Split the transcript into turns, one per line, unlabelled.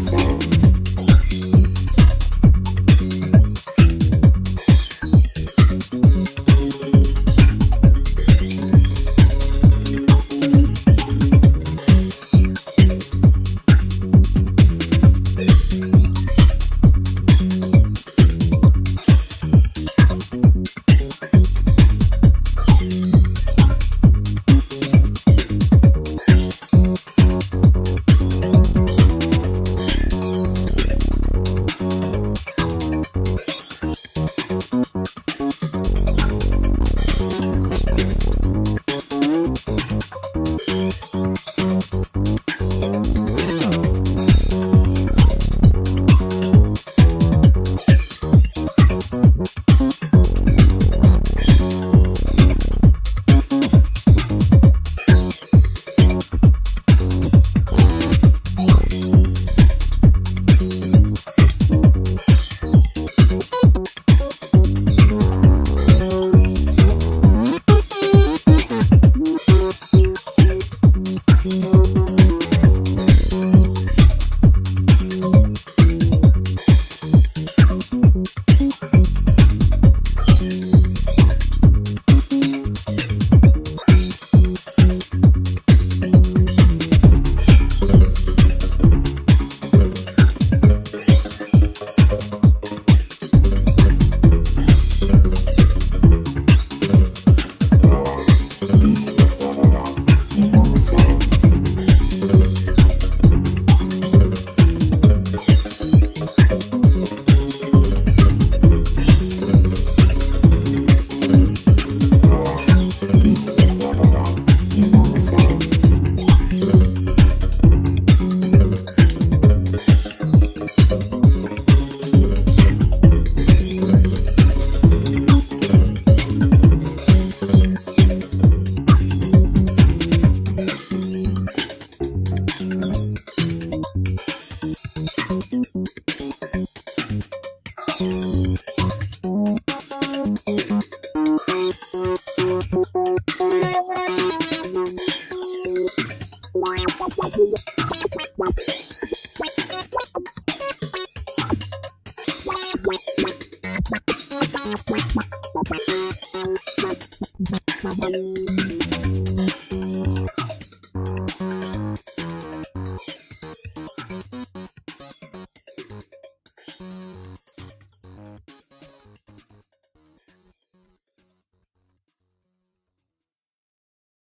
Jackson. Thank